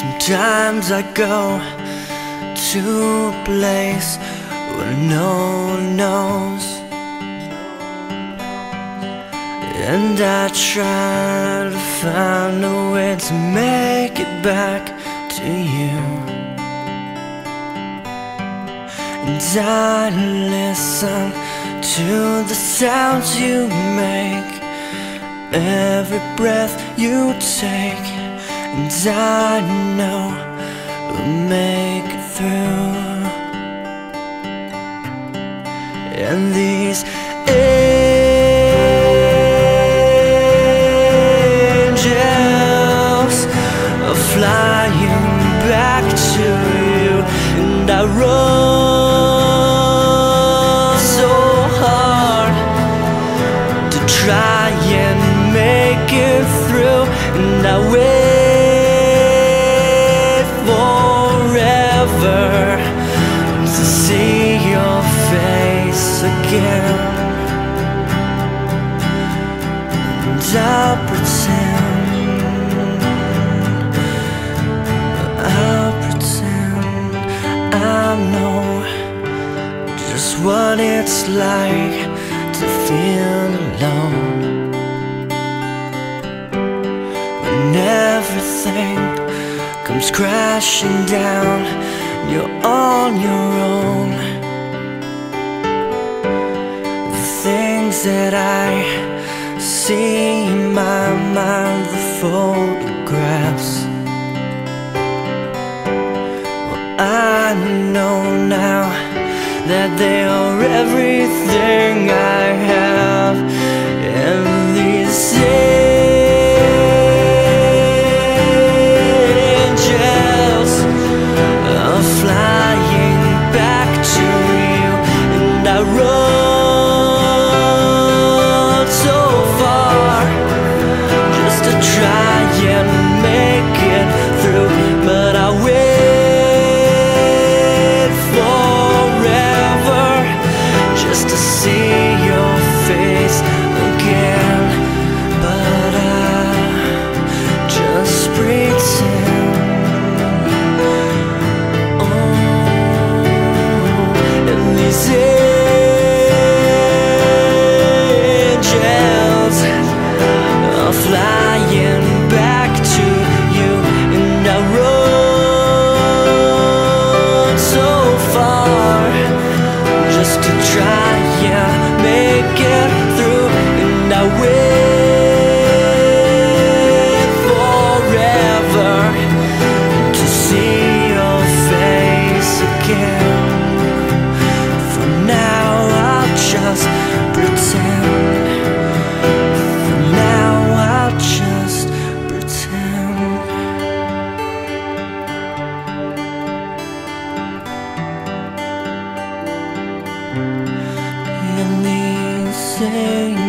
Sometimes I go to a place where no one knows. And I try to find a way to make it back to you. And I listen to the sounds you make. Every breath you take And I know we'll make it through. And these angels are flying back to you. And I run so hard to try and make it through. And I wait again. And I'll pretend I'll pretend I know just what it's like to feel alone. When everything comes crashing down You're on your that I see in my mind, the photographs. Well, I know now that they are everything I have. And these angels are flying back to you, and I wrote. easy. say